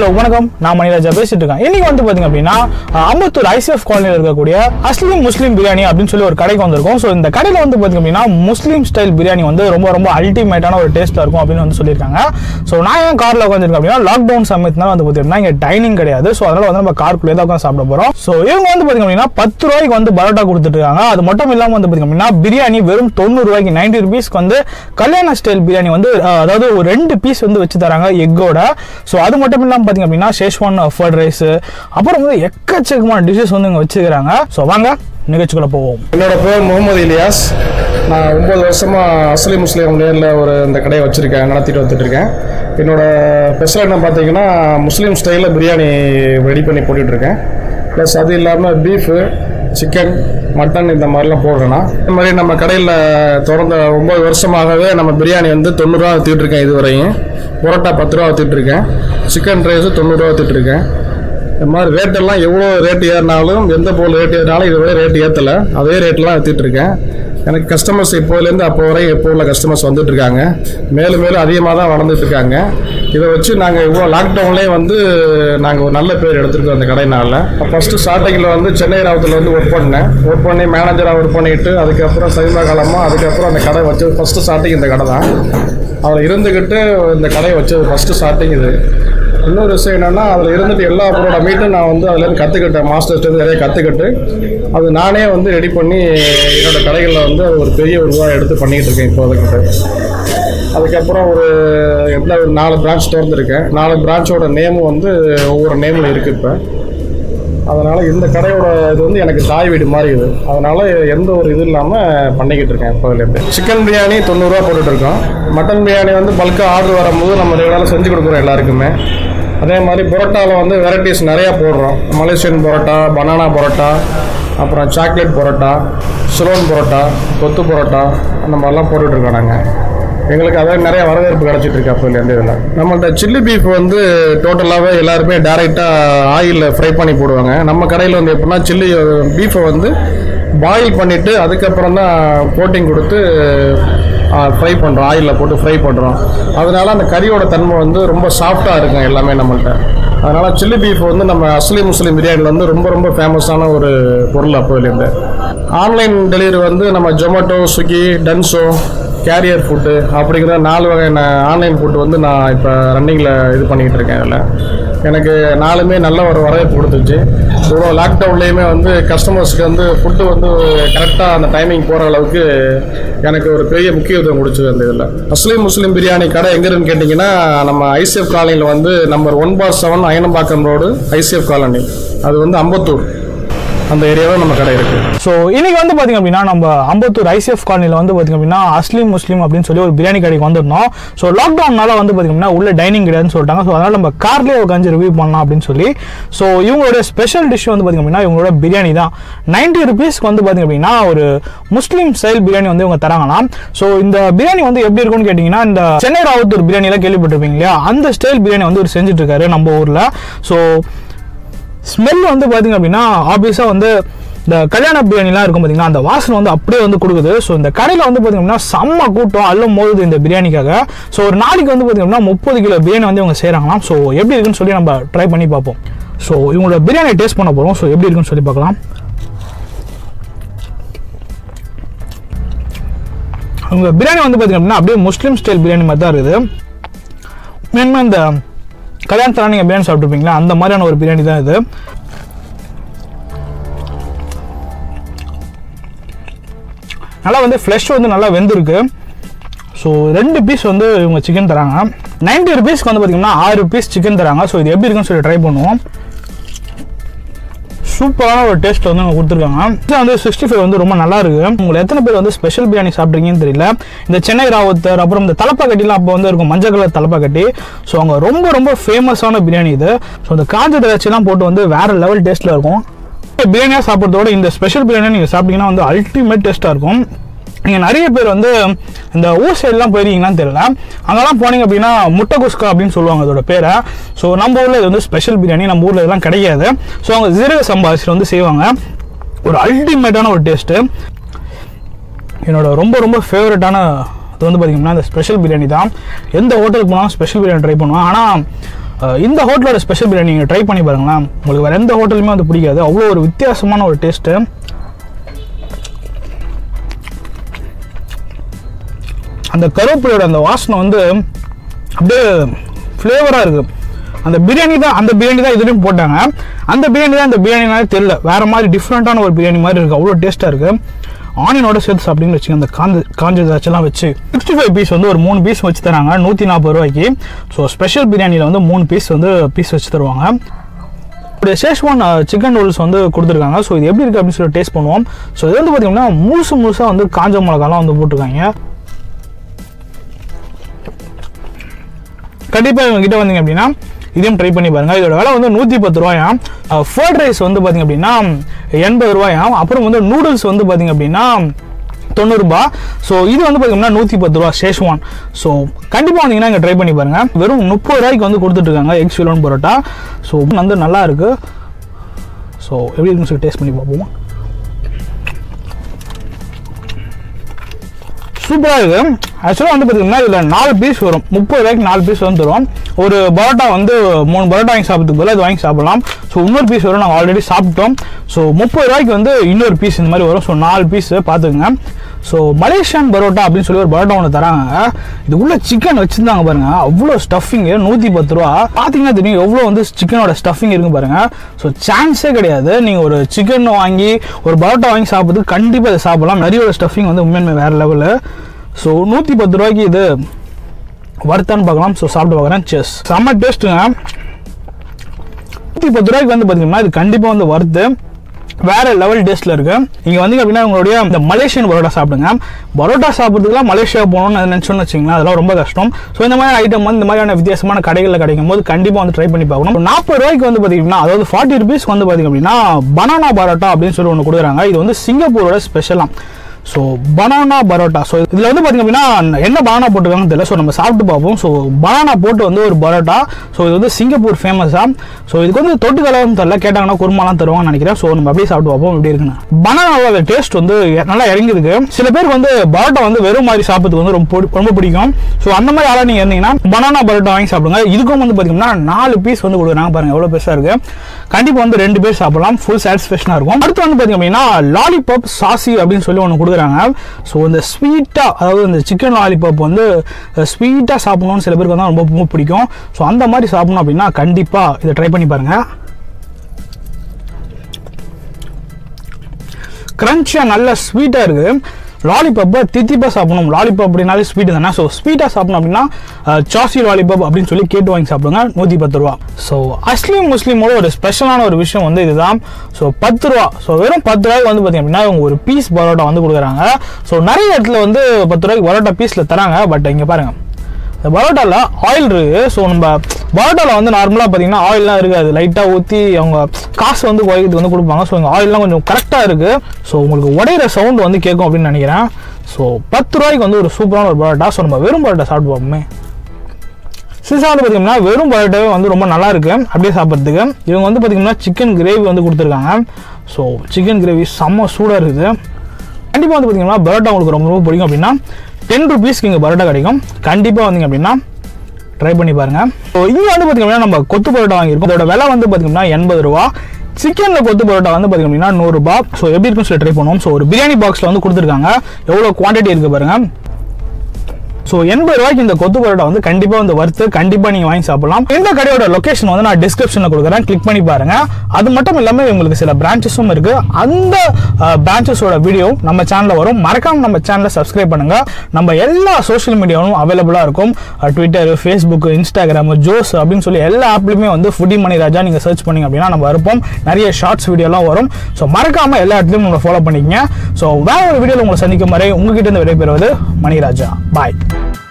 Hello வணக்கம். நான் மணிராஜா பேசிட்டு இருக்கேன். இன்னைக்கு வந்து பாத்தீங்க அப்படின்னா அம்பத்தூர் ஐசிஎஃப் காலனியில் இருக்கக்கூடிய அஸ்லீம் முஸ்லீம் பிரியாணி அப்படின்னு சொல்லி ஒரு கடைக்கு வந்திருக்கோம். ஸோ இந்த கடையில் வந்து பாத்தீங்க அப்படின்னா முஸ்லீம் ஸ்டைல் பிரியாணி வந்து ரொம்ப ரொம்ப அல்டிமேட்டான ஒரு டேஸ்ட்டாக இருக்கும் அப்படின்னு வந்து சொல்லியிருக்காங்க. ஸோ நான் ஏன் காரில் உட்காந்துருக்கேன் அப்படின்னா லாக்டவுன் சமயத்தினால வந்து பார்த்தீங்கன்னா இங்கே டைனிங் கிடையாது. ஸோ அதனால வந்து நம்ம காருக்குள்ளே தான் உட்காந்து சாப்பிட போகிறோம் ஸோ இவங்க வந்து பாத்தீங்க அப்படின்னா பத்து ரூபாய்க்கு வந்து பரோட்டா கொடுத்துட்டு இருக்காங்க. அது மட்டும் இல்லாமல் வந்து பாத்தீங்க அப்படின்னா பிரியாணி வெறும் தொண்ணூறு ரூபாய்க்கு நைன்டி ருபீஸ்க்கு வந்து கல்யாண ஸ்டைல் பிரியாணி வந்து அதாவது ஒரு ரெண்டு பீஸ் வந்து வச்சு தராங்க எக்கோட. ஸோ அது மட்டும் இல்லாமல் பார்த்தீங்க அப்படின்னா ஷேஷ்வான் ஃப்ரைட் ரைஸ் அப்புறம் வந்து எக்கச்சக்கமான டிஷ்ஷஸ் வந்து இங்கே வச்சுக்கிறாங்க ஸோ வாங்க நிகழ்ச்சிக்குள்ள போவோம். என்னோட பேர் முகமது இலியாஸ். நான் ஒம்பது வருஷமாக அசலி முஸ்லீம் நேரில் ஒரு இந்த கடையை வச்சுருக்கேன் நடத்திட்டு வந்துட்டு இருக்கேன். என்னோட ஸ்பெஷல் என்ன பார்த்தீங்கன்னா முஸ்லீம் ஸ்டைலில் பிரியாணி ரெடி பண்ணி போட்டுட்ருக்கேன் ப்ளஸ் அது இல்லாமல் பீஃபு சிக்கன் மட்டன் இந்த மாதிரிலாம் போடுறேன்னா இந்த மாதிரி நம்ம கடையில் திறந்த ஒம்பது வருஷமாகவே நம்ம பிரியாணி வந்து தொண்ணூறுரூவா விற்றுட்ருக்கேன் இதுவரையும். பரோட்டா பத்து ரூபா ஊற்றிட்டுருக்கேன் சிக்கன் ரைஸு தொண்ணூறுரூவா விற்றுட்ருக்கேன் இந்த மாதிரி ரேட்டெல்லாம் எவ்வளோ ரேட் ஏறினாலும் எந்த பொருள் ரேட் ஏறினாலும் இது வரை ரேட் ஏற்றலை அதே ரேட்லாம் வித்துட்டு எனக்கு கஸ்டமர்ஸ் இப்போதுலேருந்து அப்போ வரை எப்போ உள்ள கஸ்டமர்ஸ் வந்துட்டு இருக்காங்க மேலும் மேலும் அதிகமாக தான் வளர்ந்துட்டு இருக்காங்க இதை வச்சு நாங்கள் இவ்வளோ லாக்டவுன்லேயே வந்து நாங்கள் ஒரு நல்ல பேர் எடுத்திருக்கோம் அந்த கடைனால ஃபஸ்ட்டு ஸ்டார்டிங்கில் வந்து சென்னை ராவத்தில் வந்து ஒர்க் பண்ணேன். ஒர்க் பண்ணி மேனேஜராக ஒர்க் பண்ணிட்டு அதுக்கப்புறம் சமீப காலமாக அதுக்கப்புறம் அந்த கடை வச்சு ஃபஸ்ட்டு ஸ்டார்டிங் இந்த கடை தான். அதில் இருந்துக்கிட்டு இந்த கடையை வச்சது ஃபஸ்ட்டு ஸ்டார்டிங் இது. இன்னொரு விஷயம் என்னென்னா அதில் இருந்துட்டு எல்லா பொருளோட மீட்டும் நான் வந்து அதுலேருந்து கற்றுக்கிட்டேன் மாஸ்டர்ஸ்லேருந்து நிறைய கற்றுக்கிட்டு அது நானே வந்து ரெடி பண்ணி என்னோடய கடைகளில் வந்து அது ஒரு பெரிய உருவாக எடுத்து பண்ணிகிட்டு இருக்கேன் இப்போதைக்கு அதுக்கப்புறம் ஒரு எப்படின்னா ஒரு நாலு பிரான்ச் திறந்துருக்கேன். நாலு பிரான்ச்சோட நேமும் வந்து ஒவ்வொரு நேமில் இருக்குது இப்போ. அதனால் இந்த கடையோட இது வந்து எனக்கு தாய் வீடு மாதிரி இது. அதனால் எந்த ஒரு இது இல்லாமல் பண்ணிக்கிட்டு இருக்கேன் இப்போதுலேருந்து சிக்கன் பிரியாணி தொண்ணூறுரூவா போட்டுட்ருக்கோம் மட்டன் பிரியாணி வந்து பல்காக ஆர்டர் வரும்போது நம்ம ரெகுலராக செஞ்சு கொடுக்குறோம் எல்லாருக்குமே. அதே மாதிரி பரோட்டாவில் வந்து வெரைட்டிஸ் நிறையா போடுறோம். மலேசியன் பரோட்டா பனானா பரோட்டா அப்புறம் சாக்லேட் பரோட்டா சிலோன் பரோட்டா கொத்து பரோட்டா அந்த மாதிரிலாம் போட்டுட்ருக்கோம் நாங்கள் எங்களுக்கு அதாவது நிறைய வரவேற்பு கிடச்சிட்டு இருக்கு அப்போலேருந்து இதில். நம்மள்ட்ட சில்லி பீஃப் வந்து டோட்டலாகவே எல்லாருமே டேரெக்டாக ஆயிலில் ஃப்ரை பண்ணி போடுவாங்க. நம்ம கடையில் வந்து எப்படின்னா சில்லி பீஃபை வந்து பாயில் பண்ணிவிட்டு அதுக்கப்புறம் தான் கோட்டிங் கொடுத்து ஃப்ரை பண்ணுறோம் ஆயிலில் போட்டு ஃப்ரை பண்ணுறோம் அதனால அந்த கறியோட தன்மை வந்து ரொம்ப சாஃப்டாக இருக்கும் எல்லாமே நம்மள்கிட்ட அதனால் சில்லி பீஃப் வந்து நம்ம அஸ்லி முஸ்லீம் பிரியாணியில் வந்து ரொம்ப ரொம்ப ஃபேமஸான ஒரு பொருள் அப்போதுலேருந்து. ஆன்லைன் டெலிவரி வந்து நம்ம ஜொமேட்டோ ஸ்விக்கி டன்ஸோ கேரியர் ஃபுட்டு அப்படிங்கிற நாலு வகையான ஆன்லைன் ஃபுட்டு வந்து நான் இப்போ ரன்னிங்கில் இது பண்ணிக்கிட்டு இருக்கேன் அதில் எனக்கு நாலுமே நல்ல ஒரு வரவேற்பு கொடுத்துச்சு. இவ்வளோ லாக்டவுன்லேயுமே வந்து கஸ்டமர்ஸ்க்கு வந்து ஃபுட்டு வந்து கரெக்டாக அந்த டைமிங் போகிற அளவுக்கு எனக்கு ஒரு பெரிய முக்கியத்துவம் கொடுத்தது அந்த இதில். முஸ்லீம் முஸ்லீம் பிரியாணி கடை எங்கேருன்னு கேட்டிங்கன்னா நம்ம ஐசிஎஃப் காலனியில் வந்து number one four seven Ayanambakkam road ICF colony. அது வந்து அம்பத்தூர். அந்த ஏரியாவில் நம்ம கடை இருக்குது ஸோ இன்னைக்கு வந்து பார்த்திங்க அப்படின்னா நம்ம அம்பத்தூர் ஐசிஎஃப் காலனியில் வந்து பார்த்திங்க அப்படின்னா அஸ்லீம் முஸ்லீம் அப்படின்னு சொல்லி ஒரு பிரியாணி கடைக்கு வந்திருந்தோம். ஸோ லாக்டவுன்னால வந்து பாத்தீங்க அப்படின்னா உள்ள டைனிங் கிடையாதுன்னு சொல்லிட்டாங்க. ஸோ அதனால் நம்ம கார்லேயே உட்காந்து ரிவ்யூ பண்ணலாம் அப்படின்னு சொல்லி. ஸோ இவங்களோட ஸ்பெஷல் டிஷ் வந்து பார்த்திங்க அப்படின்னா இவங்களோட பிரியாணி தான். நைன்டி ருபீஸ்க்கு வந்து பார்த்திங்க அப்படின்னா ஒரு முஸ்லீம் ஸ்டைல் பிரியாணி வந்து இவங்க தராங்களாம். ஸோ இந்த பிரியாணி வந்து எப்படி இருக்கும்னு கேட்டிங்கன்னா இந்த சென்னை ராவத்தூர் பிரியாணிலாம் கேள்விப்பட்டிருப்பீங்க இல்லையா? அந்த ஸ்டைல் பிரியாணி வந்து ஒரு செஞ்சுட்டு இருக்காரு நம்ம ஊரில். ஸோ ஸ்மெல் வந்து பார்த்திங்க அப்படின்னா ஆப்வியஸாக வந்து இந்த கல்யாண பிரியாணிலாம் இருக்கும் பார்த்தீங்கன்னா அந்த வாசனை வந்து அப்படியே வந்து கொடுக்குது. ஸோ இந்த கடையில் வந்து பார்த்தீங்க அப்படின்னா செம்ம கூட்டம் அள்ளும் போகுது இந்த பிரியாணிக்காக. ஸோ ஒரு நாளைக்கு வந்து பார்த்தீங்க அப்படின்னா முப்பது கிலோ பிரியாணி வந்து இவங்க செய்கிறாங்களாம் ஸோ எப்படி இருக்குன்னு சொல்லி நம்ம ட்ரை பண்ணி பார்ப்போம். ஸோ இவங்களோட பிரியாணி டேஸ்ட் பண்ண போகிறோம் ஸோ எப்படி இருக்குன்னு சொல்லி பார்க்கலாம். இவங்க பிரியாணி வந்து பார்த்தீங்க அப்படின்னா அப்படியே முஸ்லீம் ஸ்டைல் பிரியாணி மாதிரி தான் இருக்குது மெயின்மா இந்த கல்யாணத்தில் நீங்கள் பிரியாணி சாப்பிட்ருப்பீங்களா அந்த மாதிரியான ஒரு பிரியாணி தான் இது. நல்லா வந்து ஃப்ளஷ் வந்து நல்லா வெந்திருக்கு. ஸோ ரெண்டு பீஸ் வந்து இவங்க சிக்கன் தராங்க. நைன்டி ருபீஸ்க்கு வந்து பார்த்தீங்கன்னா ஆறு பீஸ் சிக்கன் தராங்க. ஸோ இது எப்படி இருக்குன்னு சொல்லி ட்ரை பண்ணுவோம். சூப்பரான ஒரு டேஸ்ட் வந்து அவங்க கொடுத்துருக்காங்க. இது வந்து சிக்ஸ்டி ஃபைவ் வந்து ரொம்ப நல்லா இருக்கு. உங்களுக்கு எத்தனை பேர் வந்து ஸ்பெஷல் பிரியாணி சாப்பிட்றீங்கன்னு தெரியல. இந்த சென்னை ராவத்தர் அப்புறம் இந்த தலப்பாக்கட்டிலாம் அப்போ வந்து இருக்கும் மஞ்சள் கலர் தலப்பாக்கட்டி. ஸோ அவங்க ரொம்ப ரொம்ப ஃபேமஸான பிரியாணி இது. ஸோ இந்த காஞ்ச திராட்சைலாம் போட்டு வந்து வேற லெவல் டேஸ்ட்டில் இருக்கும். பிரியாணியாக சாப்பிட்றதோட இந்த ஸ்பெஷல் பிரியாணி நீங்கள் சாப்பிட்டீங்கன்னா வந்து அல்டிமேட் டேஸ்ட்டாக இருக்கும். நீங்கள் நிறைய பேர் வந்து இந்த ஊர் சைட்லாம் போயிருக்கீங்களான்னு தெரியல. அங்கெல்லாம் போனீங்க அப்படின்னா முட்டை குஸ்கா அப்படின்னு சொல்லுவாங்க அதோட பேரை. ஸோ நம்ம ஊரில் இது வந்து ஸ்பெஷல் பிரியாணி. நம்ம ஊரில் இதெல்லாம் கிடைக்காது ஸோ அவங்க ஜீரக சம்பா வந்து செய்வாங்க. ஒரு அல்டிமேட்டான ஒரு டேஸ்ட்டு என்னோட ரொம்ப ரொம்ப ஃபேவரட்டான இது வந்து பார்த்தீங்கன்னா இந்த ஸ்பெஷல் பிரியாணி தான். எந்த ஹோட்டலுக்கு போனாலும் ஸ்பெஷல் பிரியாணி ட்ரை பண்ணுவேன். ஆனால் இந்த ஹோட்டலோட ஸ்பெஷல் பிரியாணி நீங்கள் ட்ரை பண்ணி பாருங்களேன். உங்களுக்கு வேறு எந்த ஹோட்டலுமே வந்து பிடிக்காது. அவ்வளோ ஒரு வித்தியாசமான ஒரு டேஸ்ட்டு அந்த கருவேப்பிலையோட அந்த வாசனை வந்து அப்படியே ஃப்ளேவராக இருக்குது அந்த பிரியாணி தான் அந்த பிரியாணி தான் இதுலேயும் போட்டாங்க. அந்த பிரியாணி தான் இந்த பிரியாணினாலே தெரியல. வேறு மாதிரி டிஃப்ரெண்ட்டான ஒரு பிரியாணி மாதிரி இருக்குது அவ்வளோ டேஸ்ட்டாக இருக்குது ஆனியனோட சேர்த்து சாப்பிட்டீங்கன்னு வச்சுக்கோங்க. அந்த காஞ்ச காஞ்ச திராட்சைலாம் வச்சு சிக்ஸ்டி ஃபைவ் பீஸ் வந்து ஒரு மூணு பீஸ் வச்சு தராங்க. நூற்றி நாற்பது ரூபாய்க்கு. ஸோ ஸ்பெஷல் பிரியாணியில் வந்து மூணு பீஸ் வந்து பீஸ் வச்சு தருவாங்க. இப்படி சேஷ்வான் சிக்கன் நூல்ஸ் வந்து கொடுத்துருக்காங்க. ஸோ இது எப்படி இருக்குது அப்படின்னு சொல்லி டேஸ்ட் பண்ணுவோம். ஸோ இது வந்து பார்த்தீங்கன்னா முழுசு முழுசாக வந்து காஞ்ச மிளகாலாம் வந்து போட்டிருக்காங்க. கண்டிப்பாக இவங்க கிட்ட வந்தீங்க அப்படின்னா இதையும் ட்ரை பண்ணி பாருங்க. இதோட விலை வந்து நூற்றி பத்து ரூபாயாம் ஃபர்ட் ரைஸ் வந்து பார்த்தீங்க அப்படின்னா எண்பது ரூபாயாம் அப்புறம் வந்து நூடுல்ஸ் வந்து பார்த்தீங்க அப்படின்னா தொண்ணூறுபா ஸோ இது வந்து பார்த்தீங்கன்னா நூற்றி பத்து ரூபா சேஷ்வான் ஸோ கண்டிப்பாக வந்தீங்கன்னா இங்கே ட்ரை பண்ணி பாருங்கள் வெறும் முப்பது ரூபாய்க்கு வந்து கொடுத்துட்ருக்காங்க எக்ஸ் சிலோன் பரோட்டா. ஸோ வந்து நல்லா இருக்குது ஸோ எப்படி இருக்குன்னு சொல்லி டேஸ்ட் பண்ணி பார்ப்போமா? சூப்பராக இருக்குது ஆக்சுவலாக வந்து பார்த்தீங்கன்னா இதில் நாலு பீஸ் வரும். முப்பது ரூபாய்க்கு நாலு பீஸ் வந்து தரும் ஒரு பரோட்டா வந்து மூணு பரோட்டா வாங்கி சாப்பிட்றதுக்கு பதிலாக இது வாங்கி சாப்பிடலாம். ஸோ இன்னொரு பீஸ் வரும். நாங்கள் ஆல்ரெடி சாப்பிட்டோம். ஸோ முப்பது ரூபாய்க்கு வந்து இன்னொரு பீஸ் இந்த மாதிரி வரும். ஸோ நாலு பீஸ் பார்த்துக்குங்க ஸோ மலேசியன் பரோட்டா அப்படின்னு சொல்லி ஒரு பரோட்டா ஒன்று தராங்க. இதுக்குள்ளே சிக்கன் வச்சுருந்தாங்க பாருங்க. அவ்வளோ ஸ்டஃபிங்கு நூற்றி பத்து ரூபா. பார்த்தீங்கன்னா தெரியும் எவ்வளோ வந்து சிக்கனோட ஸ்டஃபிங் இருக்கு பாருங்க. ஸோ சான்ஸே கிடையாது. நீங்கள் ஒரு சிக்கன் வாங்கி ஒரு பரோட்டா வாங்கி சாப்பிட்றதுக்கு கண்டிப்பாக இதை சாப்பிடலாம். நிறைய ஸ்டஃபிங் வந்து உண்மையுமே வேறு லெவலு ஸோ நூற்றி பத்து ரூபாய்க்கு இது வருத்தான்னு பார்க்கலாம். ஸோ சாப்பிட்டு பார்க்குறேன். செஸ் செம்ம டேஸ்ட்டுங்க நூற்றி பத்து ரூபாய்க்கு வந்து பார்த்தீங்கன்னா இது கண்டிப்பாக வந்து வருது வேற லெவல் டேஸ்ட்ல இருக்கு. நீங்க வந்தீங்க அப்படின்னா உங்களுடைய இந்த மலேசியன் பரோட்டா சாப்பிடுங்க. பரோட்டா சாப்பிட்றதுக்குலாம் மலேசியா போகணும்னு நினைச்சோம்னு வச்சுங்களா அதெல்லாம் ரொம்ப கஷ்டம். ஸோ இந்த மாதிரி ஐட்டம் வந்து இந்த மாதிரியான வித்தியாசமான கடைகளில் கிடைக்கும் போது கண்டிப்பாக வந்து ட்ரை பண்ணி பார்க்கணும். நாற்பது ரூபாய்க்கு வந்து பார்த்தீங்கன்னா அதாவது ஃபார்ட்டி ருபீஸ் வந்து பார்த்தீங்க அப்படின்னா பனானா பரோட்டா அப்படின்னு சொல்லி ஒன்று கொடுக்குறாங்க. இது வந்து சிங்கப்பூரோட ஸ்பெஷலாம் ஸோ பனானா பரோட்டா ஸோ இதில் வந்து பார்த்திங்க அப்படின்னா என்ன பனானா போட்டிருக்காங்கன்னு தெரியல. ஸோ நம்ம சாப்பிட்டு பார்ப்போம். ஸோ பனானா போட்டு வந்து ஒரு பரோட்டா. ஸோ இது வந்து சிங்கப்பூர் ஃபேமஸாக ஸோ இதுக்கு வந்து தொட்டுக்கலன்னு தெரியல. கேட்டாங்கன்னா குருமாலாம் தருவாங்கன்னு நினைக்கிறேன். ஸோ நம்ம அப்படியே சாப்பிட்டு பார்ப்போம். எப்படி இருக்குன்னு. பனானாவோட டேஸ்ட் வந்து நல்லா இறங்கிருக்கு சில பேருக்கு வந்து பரோட்டா வந்து வெறும் மாதிரி சாப்பிட்றதுக்கு வந்து ரொம்ப ரொம்ப பிடிக்கும். ஸோ அந்த மாதிரி ஆளாக நீங்கள் இருந்தீங்கன்னா பனானா பரோட்டா வாங்கி சாப்பிடுங்க. இதுக்கும் வந்து பார்த்தீங்கன்னா நாலு பீஸ் வந்து கொடுக்குறாங்க பாருங்க. எவ்வளோ பெருசாக இருக்கு. கண்டிப்பாக வந்து ரெண்டு பேர் சாப்பிடலாம். ஃபுல் சாட்டிஸ்ஃபேக்ஷனாக இருக்கும். அடுத்து வந்து பார்த்தீங்க அப்படின்னா லாலிபாப் சாசி அப்படின்னு சொல்லி ஒன்று கொடுக்குறாங்க. ஸோ இந்த ஸ்வீட்டாக அதாவது இந்த சிக்கன் லாலிபாப் வந்து ஸ்வீட்டாக சாப்பிடணும்னு சில பேருக்கு வந்து ரொம்ப ரொம்ப பிடிக்கும். ஸோ அந்த மாதிரி சாப்பிடணும் அப்படின்னா கண்டிப்பாக இதை ட்ரை பண்ணி பாருங்கள் கிரன்ச்சியாக நல்ல ஸ்வீட்டாக இருக்குது லாலிபப்பை தித்திப்பாக சாப்பிடணும். லாலிபப் அப்படின்னாலே ஸ்வீட் தானே? ஸோ ஸ்வீட்டாக சாப்பிடணும் அப்படின்னா சாசி லாலிபப் அப்படின்னு சொல்லி கேட்டு வாங்கி சாப்பிடுங்க. நூற்றி பத்து ரூபா. ஸோ அஸ்லீம் முஸ்லீமோட ஒரு ஸ்பெஷலான ஒரு விஷயம் வந்து இதுதான். ஸோ பத்து ரூபா. ஸோ வெறும் பத்து ரூபாய்க்கு வந்து பார்த்தீங்க அப்படின்னா இவங்க ஒரு பீஸ் பரோட்டா வந்து கொடுக்குறாங்க. ஸோ நிறைய இடத்துல வந்து பத்து ரூபாய்க்கு பரோட்டா பீஸில் தராங்க. பட் இங்கே பாருங்கள் இந்த பரோட்டாவில் ஆயில் இருக்குது ஸோ நம்ம பரோட்டாவில் வந்து நார்மலாக பார்த்தீங்கன்னா ஆயிலெலாம் இருக்காது. லைட்டாக ஊற்றி அவங்க காசு வந்து குறைக்கிறது வந்து கொடுப்பாங்க. ஸோ இங்கே ஆயிலெலாம் கொஞ்சம் கரெக்டாக இருக்குது ஸோ உங்களுக்கு உடையிற சவுண்ட் வந்து கேட்கும் அப்படின்னு நினைக்கிறேன். ஸோ பத்து ரூபாய்க்கு வந்து ஒரு சூப்பரான ஒரு பரோட்டா. ஸோ நம்ம வெறும் பரோட்டா சாப்பிட்டு பார்ப்போமே சிசா வந்து பார்த்தீங்கன்னா வெறும் பரோட்டாவே வந்து ரொம்ப நல்லா இருக்குது அப்படியே சாப்பிட்றதுக்கு. இவங்க வந்து பார்த்தீங்கன்னா சிக்கன் கிரேவி வந்து கொடுத்துருக்காங்க. ஸோ சிக்கன் கிரேவி செம்ம சூடாக இருக்குது. கண்டிப்பாக வந்து பார்த்தீங்கன்னா பரோட்டா உங்களுக்கு ரொம்ப ரொம்ப பிடிக்கும் அப்படின்னா டென் ருபீஸ்க்கு இங்கே பரோட்டா கிடைக்கும். கண்டிப்பாக வந்தீங்க அப்படின்னா ட்ரை பண்ணி பாருங்கள் ஸோ இங்கே வந்து பார்த்தீங்கன்னா நம்ம கொத்து பரோட்டா வாங்கியிருக்கோம். அதோட விலை வந்து பார்த்தீங்கன்னா எண்பது ரூபா. சிக்கனில் கொத்து பரோட்டா வந்து பார்த்தீங்க அப்படின்னா நூறுரூபா ஸோ எப்படி இருக்குன்னு சொல்லி ட்ரை பண்ணுவோம். ஸோ ஒரு பிரியாணி பாக்ஸில் வந்து கொடுத்துருக்காங்க. எவ்வளோ குவான்டிட்டி இருக்குது பாருங்கள் ஸோ எண்பது ரூபாய்க்கு இந்த கொத்து பரோட்டா வந்து கண்டிப்பாக வந்து வறுத்து கண்டிப்பாக நீங்கள் வாங்கி சாப்பிடலாம். இந்த கடையோட லொக்கேஷன் வந்து நான் டிஸ்கிரிப்ஷனில் கொடுக்குறேன். கிளிக் பண்ணி பாருங்க. அது மட்டும் இல்லாமல் உங்களுக்கு சில பிரான்ச்சஸும் இருக்கு. அந்த பிரான்ச்சஸோட வீடியோ நம்ம சேனலில் வரும். மறக்காம நம்ம சேனலை சப்ஸ்கிரைப் பண்ணுங்க. நம்ம எல்லா சோஷியல் மீடியாவும் அவைலபிளாக இருக்கும். ட்விட்டர் ஃபேஸ்புக் இன்ஸ்டாகிராம் ஜோஸ் அப்படின்னு சொல்லி எல்லா ஆப்லையுமே வந்து ஃபுடி மணி ராஜா நீங்கள் சர்ச் பண்ணீங்க அப்படின்னா நம்ம இருப்போம். நிறைய ஷார்ட்ஸ் வீடியோலாம் வரும். ஸோ மறக்காம எல்லா இடத்துலையும் உங்களை ஃபாலோ பண்ணிக்கங்க. ஸோ வேற ஒரு வீடியோவில் உங்களை சந்திக்கும் வரை உங்ககிட்ட இருந்து விடைபெறுவது மணிராஜா பாய் Bye.